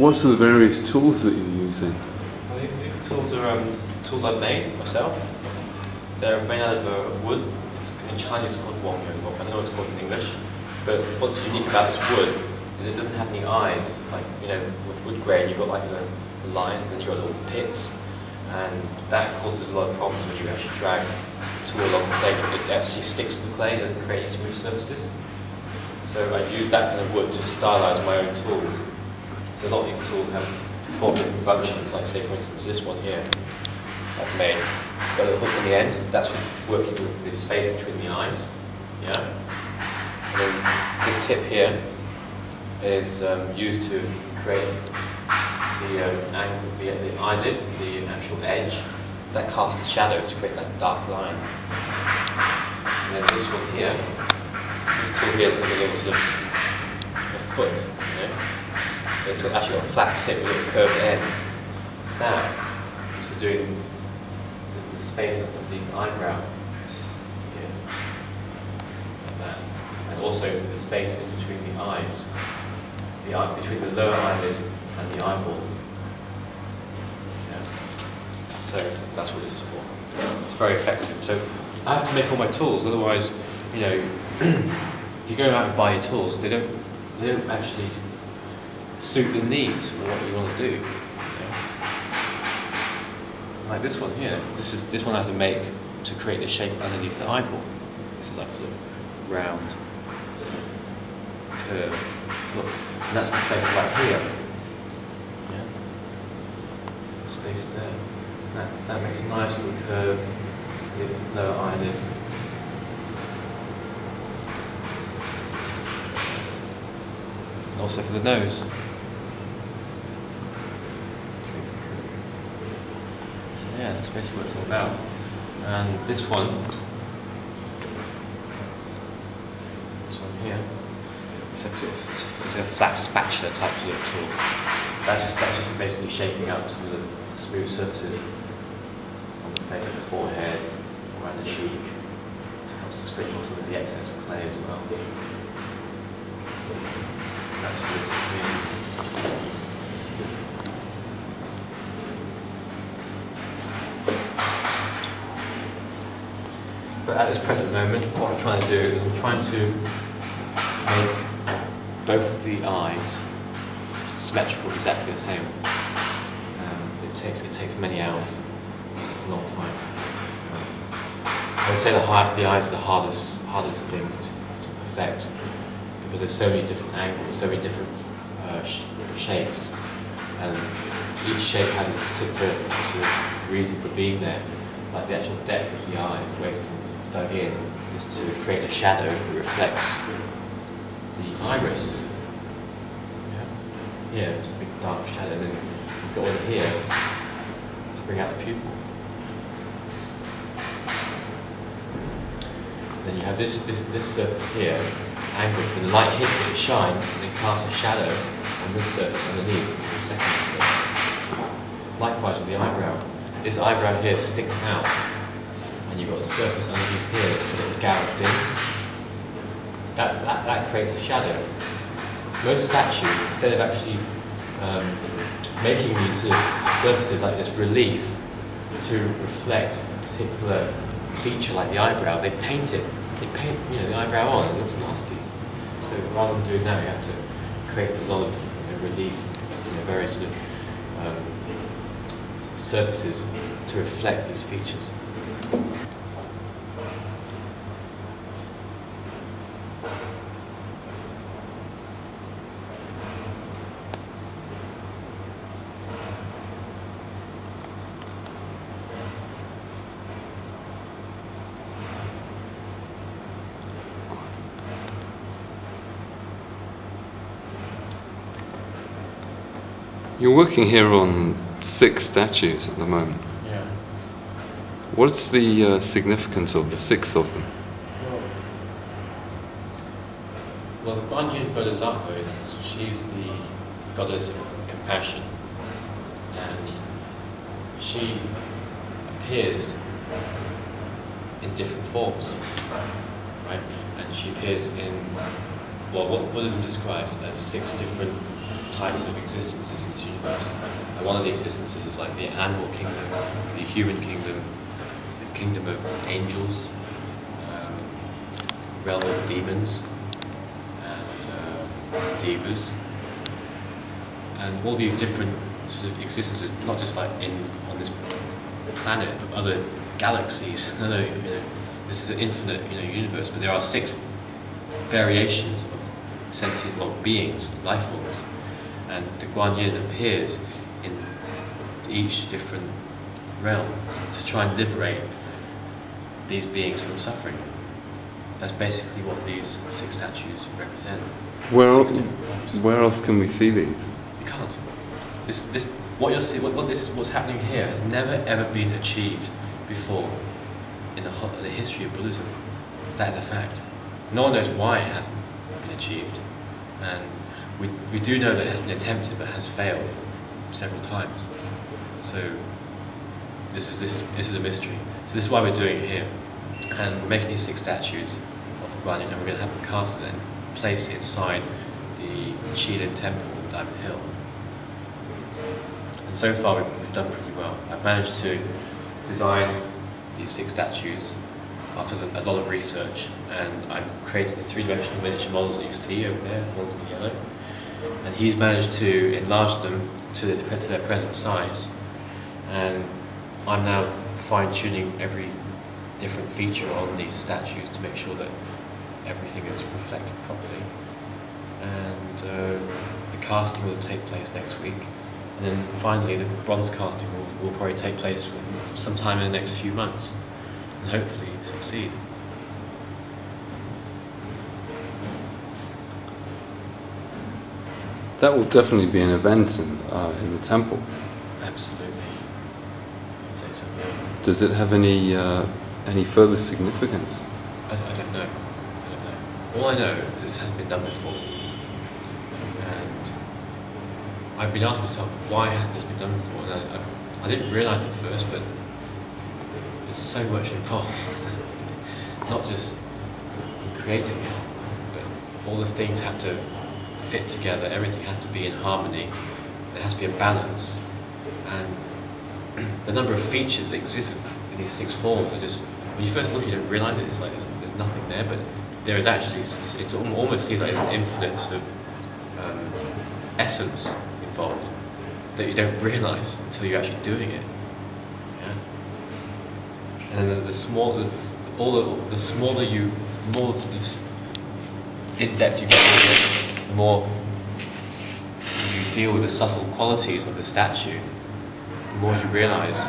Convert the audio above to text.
What are the various tools that you're using? Well, these, these tools are um, tools I've made myself. They're made out of uh, wood. It's, in Chinese it's called wong I don't know what it's called in English. But what's unique about this wood is it doesn't have any eyes. Like, you know, with wood grain you've got like the, the lines and then you've got little pits. And that causes a lot of problems when you actually drag tool along the clay. It actually sticks to the clay, it doesn't create any smooth surfaces. So I've used that kind of wood to stylize my own tools. So a lot of these tools have four different functions, like say for instance this one here I've made. It's got a hook on the end, that's working with the space between the eyes. Yeah? And then this tip here is um, used to create the, um, ang- the, the eyelids, the actual edge, that casts the shadow to create that dark line. And then this one here, this tool here is like a little sort of, of foot, you know? It's actually got a flat tip with a curved end. Now, it's for doing the, the space underneath the eyebrow. Here. That. And also for the space in between the eyes. The eye, between the lower eyelid and the eyeball. Yeah. So that's what this is for. It's very effective. So I have to make all my tools, otherwise, you know, if you go out and buy your tools, they don't they don't actually suit the needs for what you want to do. Like this one here, this is this one I have to make to create the shape underneath the eyeball. This is like sort of round curve look, and that's my placed right here. Yeah, space there. That that makes a nice little curve. for The lower eyelid. Also for the nose. Creates the curve. So yeah, that's basically what it's all about. And this one, this one here, it's like sort of it's a, it's like a flat spatula type sort of tool. That's just that's just basically shaping up some of the smooth surfaces on the face, like the forehead, around the cheek. It helps to off some of the excess clay as well. That's what it's. But at this present moment, what I'm trying to do is I'm trying to make both the eyes symmetrical, exactly the same. Um, it takes it takes many hours. It's a long time. Um, I would say the hard, the eyes are the hardest hardest things to, to perfect because there's so many different angles, so many different uh, sh- shapes, and each shape has a particular sort of reason for being there. Like the actual depth of the eyes, where it's dug in, is to create a shadow that reflects the iris. Yeah, yeah, it's a big dark shadow, and then you've got one here to bring out the pupil. Then you have this this this surface here, it's angled. So when the light hits it, it shines, and then casts a shadow on this surface underneath, the second surface. Likewise with the eyebrow. This eyebrow here sticks out, and you've got a surface underneath here that's sort of gouged in. That, that, that creates a shadow. Most statues, instead of actually um, making these sort of surfaces like this relief to reflect a particular feature like the eyebrow, they paint it. They paint you know, the eyebrow on, it looks nasty. So rather than doing that, you have to create a lot of you know, relief, you know, various sort of um, surfaces to reflect these features. You're working here on six statues at the moment. Yeah. What's the uh, significance of the six of them? Well, the Guan Yin Bodhisattva is she's the goddess of compassion, and she appears in different forms, right? And she appears in well, what Buddhism describes as six different types of existences in this universe. And one of the existences is like the animal kingdom, the human kingdom, the kingdom of angels, um, realm of demons, and uh, devas, and all these different sort of existences, not just like in on this planet, but other galaxies. You know, this is an infinite, you know, universe, but there are six variations of sentient well, beings, life forms, and the Guanyin appears in each different realm to try and liberate these beings from suffering. That's basically what these six statues represent. Where, six el- different forms. where else can we see these? You can't. This, this, what you're seeing, what, what this, what's happening here has never ever been achieved before in the, the history of Buddhism. That is a fact. No one knows why it hasn't been achieved, and we, we do know that it has been attempted but has failed several times. So this is this is this is a mystery. So this is why we're doing it here, and we're making these six statues of Guan Yin, and we're going to have them cast and placed inside the Chi Lin Temple in Diamond Hill. And so far we've, we've done pretty well. I've managed to design these six statues after the, a lot of research, and I've created the three-dimensional miniature models that you see over there, the ones in yellow. And he's managed to enlarge them to, to their present size. And I'm now fine-tuning every different feature on these statues to make sure that everything is reflected properly. And uh, the casting will take place next week. And then finally, the bronze casting will, will probably take place sometime in the next few months and hopefully succeed. That will definitely be an event in, uh, in the temple. Absolutely. I'd say so, yeah. Does it have any uh, any further significance? I, I don't know. I don't know. All I know is this hasn't been done before. And I've been asking myself, why hasn't this been done before? And I, I, I didn't realise at first, but there's so much involved. Not just in creating it, but all the things have to fit together, everything has to be in harmony, there has to be a balance. And the number of features that exist in these six forms are just, when you first look, you don't realise it, it's like there's, there's nothing there, but there is actually, it almost seems like it's an infinite sort of um, essence involved that you don't realise until you're actually doing it. Yeah. And the smaller, all the, the smaller you, the more in depth you get the more you deal with the subtle qualities of the statue, the more you realise.